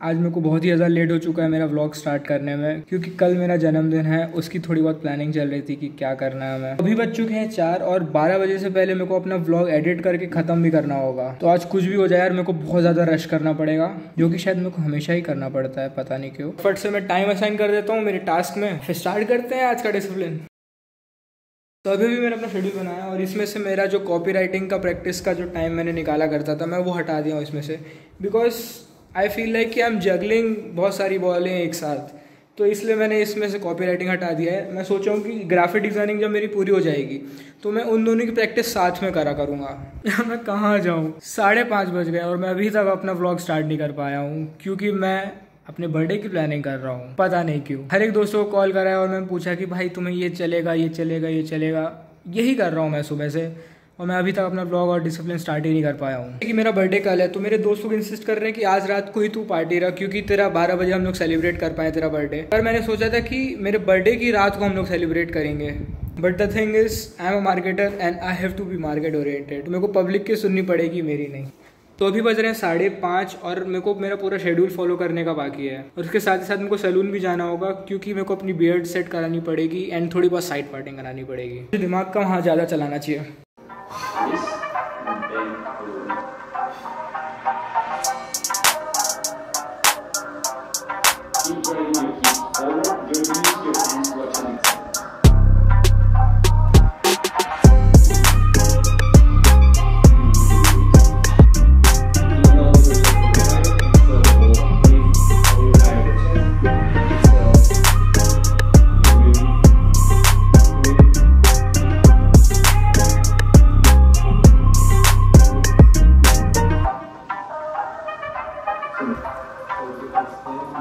आज मेरे को बहुत ही ज़्यादा लेट हो चुका है मेरा व्लॉग स्टार्ट करने में, क्योंकि कल मेरा जन्मदिन है, उसकी थोड़ी बहुत प्लानिंग चल रही थी कि क्या करना है हमें। अभी बज चुके हैं चार और बारह बजे से पहले मेरे को अपना व्लॉग एडिट करके ख़त्म भी करना होगा। तो आज कुछ भी हो जाए यार, मेरे को बहुत ज़्यादा रश करना पड़ेगा, जो कि शायद मेरे को हमेशा ही करना पड़ता है, पता नहीं क्यों। फट से मैं टाइम असाइन कर देता हूँ मेरे टास्क में, फिर स्टार्ट करते हैं आज का डिसिप्लिन तो अभी भी मैंने अपना शेड्यूल बनाया और इसमें से मेरा जो कॉपी राइटिंग का प्रैक्टिस का जो टाइम मैंने निकाला करता था, मैं वो हटा दिया हूँ इसमें से। बिकॉज़ आई फील लाइक कि आई एम जगलिंग बहुत सारी बॉलें एक साथ। तो इसलिए मैंने इसमें से कॉपी राइटिंग हटा दिया है। मैं सोचा हूँ कि ग्राफिक डिज़ाइनिंग जब मेरी पूरी हो जाएगी तो मैं उन दोनों की प्रैक्टिस साथ में करा करूँगा। मैं कहाँ जाऊँ? साढ़े पाँच बज गए और मैं अभी तक अपना व्लॉग स्टार्ट नहीं कर पाया हूँ, क्योंकि मैं अपने बर्थडे की प्लानिंग कर रहा हूँ। पता नहीं क्यों। हर एक दोस्तों को कॉल कराया और मैंने पूछा कि भाई तुम्हें ये चलेगा ये चलेगा ये चलेगा। यही कर रहा हूँ मैं सुबह से। और मैं अभी तक अपना ब्लॉग और डिसिप्लिन स्टार्ट ही नहीं कर पाया हूँ। कि मेरा बर्थडे कल है तो मेरे दोस्त लोग इंसिस्ट कर रहे हैं कि आज रात को ही तू पार्टी रहा क्योंकि तेरा बारह बजे हम लोग सेलिब्रेट कर पाए तेरा बर्थडे पर मैंने सोचा था कि मेरे बर्थडे की रात को हम लोग सेलिब्रेट करेंगे। But the thing is I am a marketer and I have to be market oriented मेरे को पब्लिक की सुननी पड़ेगी, मेरी नहीं। तो अभी बज रहे हैं साढ़े पाँच और मेरे को मेरा पूरा शेड्यूल फॉलो करने का बाकी है। और उसके साथ ही साथ मेरे को सैलून भी जाना होगा, क्योंकि मेरे को अपनी बियर्ड सेट करानी पड़ेगी एंड थोड़ी बहुत साइड पार्टिंग करानी पड़ेगी। दिमाग का वहाँ ज़्यादा चलाना चाहिए।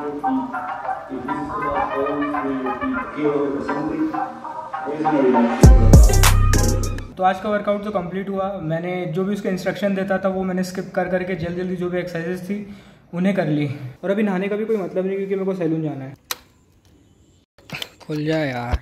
तो आज का वर्कआउट तो कंप्लीट हुआ, मैंने जो भी उसका इंस्ट्रक्शन देता था, वो मैंने स्किप कर करके जल्दी जल्दी जो भी एक्सरसाइजेस थी, उन्हें कर ली। और अभी नहाने का भी कोई मतलब नहीं, क्योंकि मेरे को सैलून जाना है। खुल जाए यार।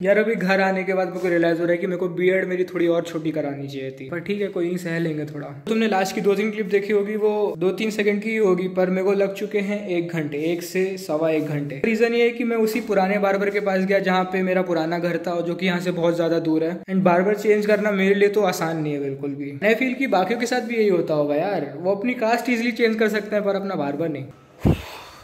यार अभी घर आने के बाद मेरे को रियलाइज़ हो रहा है कि मेरे को बियर्ड मेरी थोड़ी और छोटी करानी चाहिए थी। पर ठीक है, कोई नहीं, सह लेंगे थोड़ा। तुमने लास्ट की दो तीन क्लिप देखी होगी, वो दो तीन सेकंड की ही होगी, पर मेरे को लग चुके हैं एक घंटे, एक से सवा एक घंटे। रीजन ये है कि मैं उसी पुराने बार्बर के पास गया जहाँ पे मेरा पुराना घर था जो की यहाँ से बहुत ज़्यादा दूर है। एंड बार्बर चेंज करना मेरे लिए तो आसान नहीं है बिल्कुल भी। मैं फील की बाकियों के साथ भी यही होता होगा यार। वो अपनी कास्ट इजिली चेंज कर सकते हैं, पर अपना बार्बर नहीं।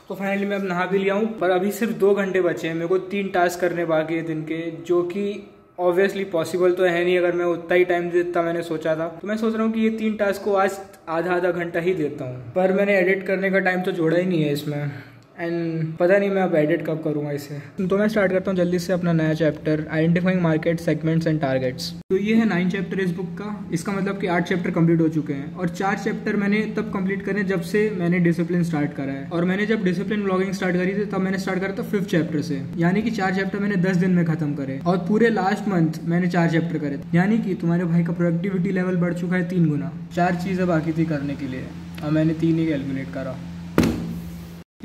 तो फाइनली मैं अब नहा भी लिया हूँ, पर अभी सिर्फ़ दो घंटे बचे हैं। मेरे को तीन टास्क करने बाकी है दिन के, जो कि ऑब्वियसली पॉसिबल तो है नहीं अगर मैं उतना ही टाइम देता मैंने सोचा था। तो मैं सोच रहा हूँ कि ये तीन टास्क को आज आधा आधा घंटा ही देता हूँ। पर मैंने एडिट करने का टाइम तो जोड़ा ही नहीं है इसमें। एंड पता नहीं मैं अब एडिट कब करूँगा इसे। तो मैं स्टार्ट करता हूँ जल्दी से अपना नया chapter identifying market segments and targets तो ये है नाइन चैप्टर इस बुक का। इसका मतलब कि आठ चैप्टर कंप्लीट हो चुके हैं। और चार चैप्टर मैंने तब कंप्लीट करे जब से मैंने डिसिप्लिन स्टार्ट करा है। और मैंने जब डिसिप्लिन ब्लॉगिंग स्टार्ट करी थी, तब मैंने स्टार्ट करा था फिफ्थ चैप्टर से। यानी कि चार चैप्टर मैंने दस दिन में खत्म करे। और पूरे लास्ट मंथ मैंने चार चैप्टर करे। यानी कि तुम्हारे भाई का प्रोडक्टिविटी लेवल बढ़ चुका है तीन गुना। चार चीज़ें बाकी थी करने के लिए। और मैंने तीन ही कैलकुलेट करा।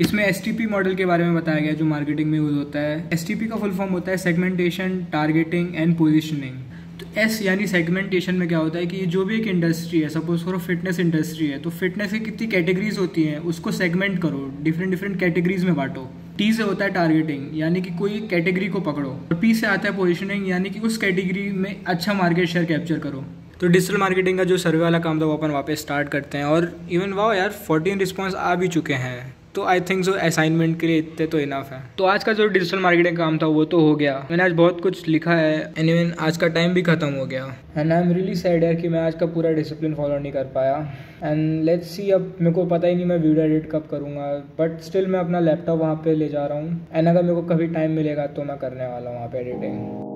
इसमें एसटीपी मॉडल के बारे में बताया गया, जो मार्केटिंग में यूज़ होता है। एसटीपी का फुल फॉर्म होता है सेगमेंटेशन टारगेटिंग एंड पोजिशनिंग तो एस यानी सेगमेंटेशन में क्या होता है कि जो भी एक इंडस्ट्री है सपोज़ करो फिटनेस इंडस्ट्री है तो फिटनेस की कितनी कैटेगरीज होती हैं, उसको सेगमेंट करो। डिफरेंट डिफरेंट कैटेगरीज में बांटो। टी से होता है टारगेटिंग यानी कि कोई कैटेगरी को पकड़ो। और पी से आता है पोजिशनिंग यानी कि उस कैटेगरी में अच्छा मार्केट शेयर कैप्चर करो। तो डिजिटल मार्केटिंग का जो सर्वे वाला काम था, वो अपन वापस स्टार्ट करते हैं। और इवन वाओ यार फोर्टीन रिस्पॉन्स आ भी चुके हैं। तो आई थिंक जो असाइनमेंट के लिए इतने तो इनफ है। तो आज का जो डिजिटल मार्केटिंग काम था, वो तो हो गया। मैंने आज बहुत कुछ लिखा है। एंड इवन आज का टाइम भी खत्म हो गया। And I am really sad यार कि मैं आज का पूरा डिसिप्लिन फॉलो नहीं कर पाया। एंड लेट्स सी अब मेरे को पता ही नहीं मैं वीडियो एडिट कब करूँगा। बट स्टिल मैं अपना लैपटॉप वहाँ पे ले जा रहा हूँ। एंड अगर मेरे को कभी टाइम मिलेगा तो मैं करने वाला हूँ वहाँ पे editing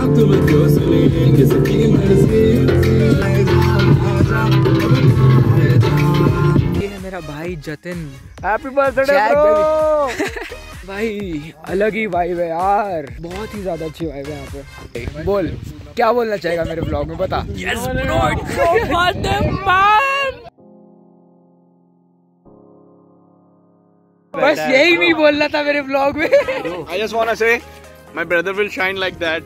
I'm doing ghostly, cause I मेरा भाई जतिन। हैप्पी बर्थडे ब्रो भाई अलग ही वाइब है यार। बहुत ही ज़्यादा अच्छी वाइब है यहाँ पे। बोल क्या बोलना चाहेगा मेरे ब्लॉग में बता। बस यही नहीं बोलना था मेरे ब्लॉग में। I just wanna say my brother will shine like that.